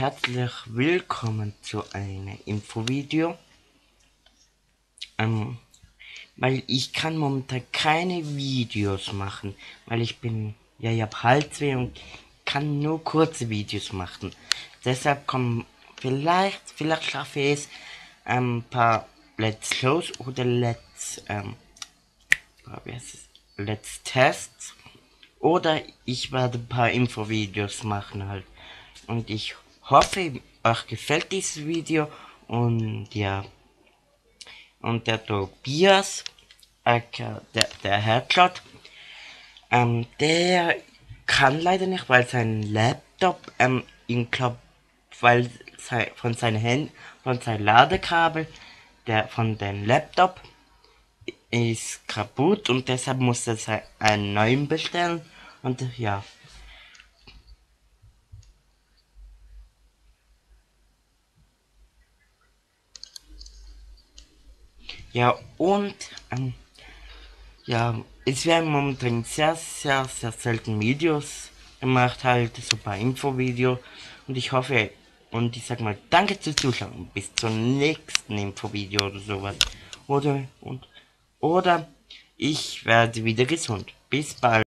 herzlich willkommen zu einem Infovideo. Ähm, weil ich kann momentan keine Videos machen, weil ich bin, ja, ich hab Halsweh und kann nur kurze Videos machen. Deshalb kommen vielleicht, vielleicht schaffe ich es, ein paar Let's Shows oder Let's, ähm, wie heißt es? Let's Tests. Oder ich werde ein paar Infovideos machen halt. Und ich hoffe, euch gefällt dieses Video. Und ja. Und der Tobias, äh, der, der Headshot, ähm, der kann leider nicht, weil sein Laptop, ähm, ihn glaubt, weil sein, von seinem Handy, von seinem Ladekabel, der von dem Laptop ist kaputt und deshalb muss er einen neuen bestellen und ja. Ja, und, ähm, ja, es werden momentan sehr, sehr, sehr selten Videos gemacht, halt, so ein paar Infovideo. Und ich hoffe, und ich sag mal, danke fürs Zuschauen. Bis zum nächsten Infovideo oder sowas. Oder, und, oder, ich werde wieder gesund. Bis bald.